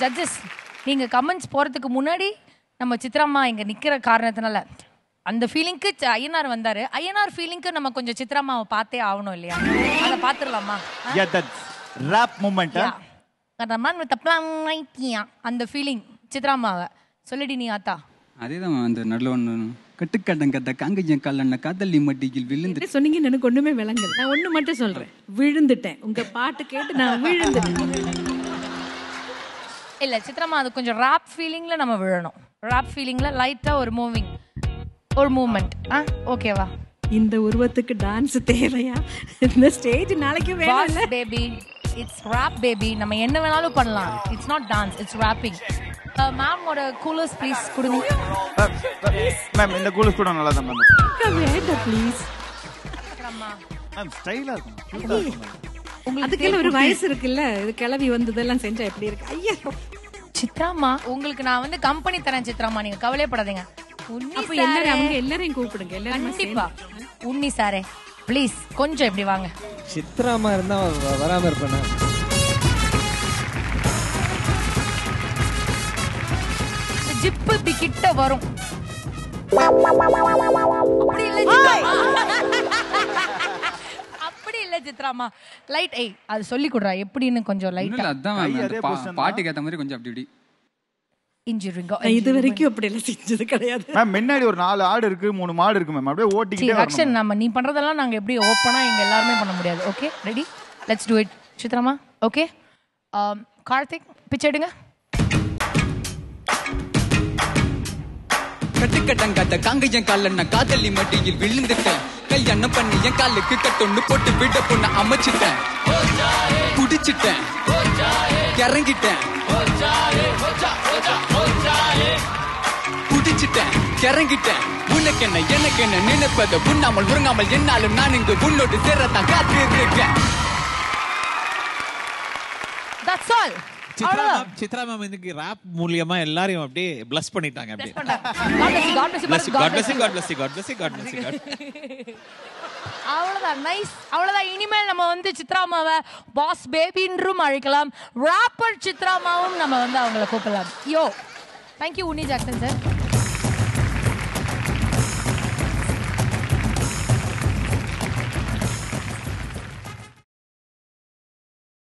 Judges நீங்க comments போறதுக்கு முன்னாடி நம்ம சித்ராம்மா இங்க நிக்கிற காரணத்தினால அந்த ஃபீலிங்க்கு ஐயனார் வந்தாரு. ஐயனார் ஃபீலிங்க்கு நம்ம கொஞ்சம் சித்ராம்மாவை பார்த்தே ஆகணும் இல்லையா? அதை பார்த்துடலாமா? moment. huh? கடமான் தப்பலாம் அந்த ஃபீலிங் சித்ராம்மாவை. சொல்லிடி நீ ஆத்தா. அதேதான் அந்த நல்ல ஒன்று கட்டுக்கட்டம் கத்த காங்கஜம் கல்லண்ண காதலி மட்டியில் விழுந்து என்ன சொன்னீங்கன்னு எனக்கு ஒண்ணுமே விளங்கல. நான் ஒண்ணு மட்டும் சொல்றேன். விழுந்துட்டேன். உங்க பாட்டு கேட்டு நான் விழுந்துட்டேன். இல்ல சித்ராம்மா அது கொஞ்சம் ராப் ஃபீலிங்ல நம்ம விழணும். ராப் ஃபீலிங்ல லைட்டா ஒரு மூவிங் ஒரு மூமெண்ட் ஆ ஓகேவா இந்த உருவத்துக்கு டான்ஸ் தேவையா? இந்த ஸ்டேஜ் நாளைக்கு வேணும் boss baby it's rap baby நம்ம என்ன வேணாலும் பண்ணலாம். It's not dance it's rapping மேமோட coolers please கொடுங்க. மேம் இந்த கூலஸ் கூட நல்லா தான் மேம் வேண்டாம் ப்ளீஸ் மேம் ஸ்டைலா இருக்கும். அதுக்கெல்லாம் ஒரு வயசு இருக்குல்ல. இது கிளவி வந்ததெல்லாம் செஞ்சா எப்படி இருக்கு? ஐயா. சித்ராமா உங்களுக்கு நான் வந்து கம்பெனி தரேன் சித்ராமா நீங்க கவலைப்படாதீங்க. உன்னி அப்ப எல்லாரும் அவங்க எல்லாரையும் கூப்பிடுங்க. எல்லாரும் கண்டிப்பா. உன்னி சாரே. ப்ளீஸ் கொஞ்சம் இப்படி வாங்க. சித்ராமா இருந்தா வராம இருப்பேனா? ஜிப்பு இப்படி கிட்ட வரும். சித்ராமா லைட் ஏய் அது சொல்லி கொடுறா. எப்படின்னு கொஞ்சம் இல்ல, அதான். பாட்டுக்கு ஏத்த மாதிரி கொஞ்சம் அப்படி இப்படி. இன்ஜுரிங்கோ இது வரைக்கும் அப்படி எல்லாம் செஞ்சது கிடையாது. மேம் முன்னாடி ஒரு நாலு ஆடு இருக்கு மூணு மாடு இருக்கு மேம் அப்படியே ஓட்டிக்கிட்டே நம்ம நீ பண்றதெல்லாம் நாங்க எப்படி ஓப்பனா எங்க எல்லாருமே பண்ண முடியாது. Okay ready let's do it சித்ராமா? Okay Karthik பிச்சை எடுங்க. கட்டுக்கட்டம் கத்த காங்கஜம் கல்லண்ண காதலி மட்டியில் விழுந்துட்டேன். கல்யாணம் பண்ணி என் காலுக்கு கட்டொன்னு போட்டு விட பொண்ணு அமைச்சிட்டேன். குடிச்சிட்டேன் இறங்கிட்டேன் குடிச்சிட்டேன் இறங்கிட்டேன் உனக்கு என்ன எனக்கு என்ன நினைப்பதை உண்ணாமல் உறங்காமல் என்னாலும் நான் இங்கு உன்னோடு சேரத்தான் காத்து இருக்கேன் That's all. Chitra ma'am Chitra ma'am இன்னைக்கு ராப் மூலியமா எல்லாரையும் அப்படியே பிளஸ் பண்ணிட்டாங்க அப்படியே. God bless you, God. அவ்வளவுதான் நைஸ் அவ்வளவுதான். இனிமேல் நம்ம வந்து சித்ராமாவை பாஸ் பேபின்றும் அழைக்கலாம். ராப்பர் சித்ராமாவும் நம்ம வந்து அவங்கள கூப்பிடலாம். Yo thank you Unni Jackson sir